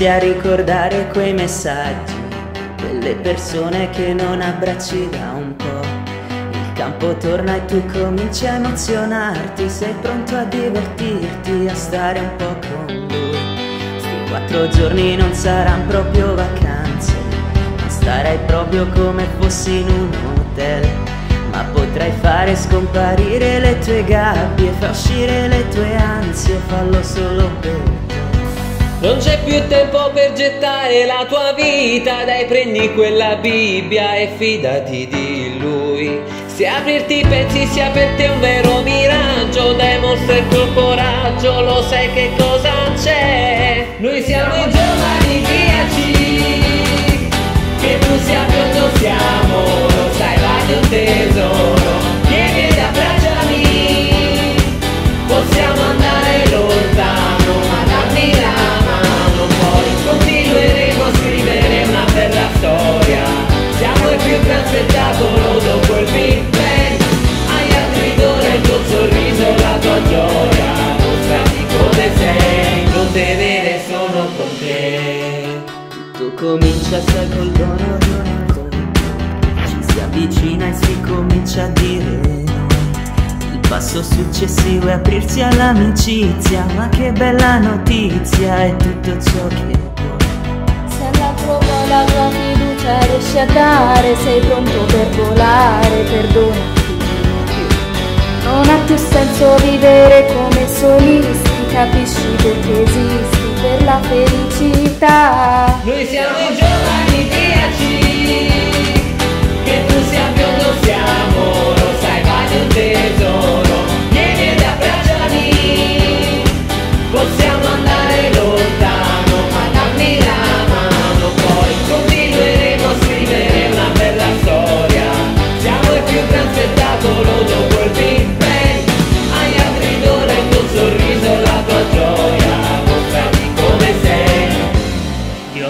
inizi a ricordare quei messaggi, quelle persone che non abbracci da un po'. Il campo torna e tu cominci a emozionarti, sei pronto a divertirti, a stare un po' con lui. Sti quattro giorni non saranno proprio vacanze, ma starai proprio come fossi in un hotel. Ma potrai fare scomparire le tue gabbie, fa uscire le tue ansie, fallo solo per te. Non c'è più tempo per gettare la tua vita, dai prendi quella Bibbia e fidati di lui. Se aprirti i pensi sia per te un vero miraggio, dai mostra il tuo coraggio, lo sai che cosa c'è. Noi siamo i Tutto comincia sai col dono di un incontro Ci si avvicina e si comincia a dire Il passo successivo è aprirsi all'amicizia Ma che bella notizia è tutto ciò che Se all'altro poi la tua fiducia riesci a dare, sei pronto per volare, più. Non ha più senso vivere come solisti, capisci perché esisti per la felicità. Noi siamo i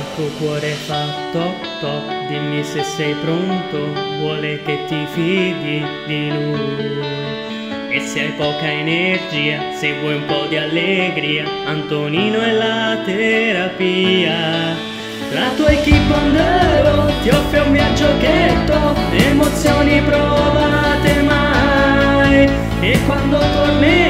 troppo cuore fa toc toc, dimmi se sei pronto, vuole che ti fidi di lui. E se hai poca energia, se vuoi un po' di allegria, Antonino è la terapia. La tua equipe on ti offre un viaggio ghetto, emozioni provate mai. E quando tornerai